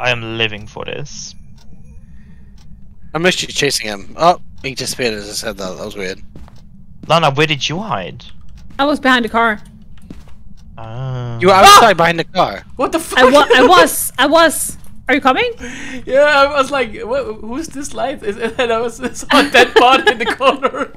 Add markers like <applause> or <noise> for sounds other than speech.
I am living for this. I'm you chasing him. Oh, he disappeared as I said that. That was weird. Lana, where did you hide? I was behind a car. Ah. You were ah! outside behind the car. What the <laughs> fuck? I, wa- I was. I was. Are you coming? Yeah, I was like, who's this light? <laughs> And I was saw a dead body in the corner.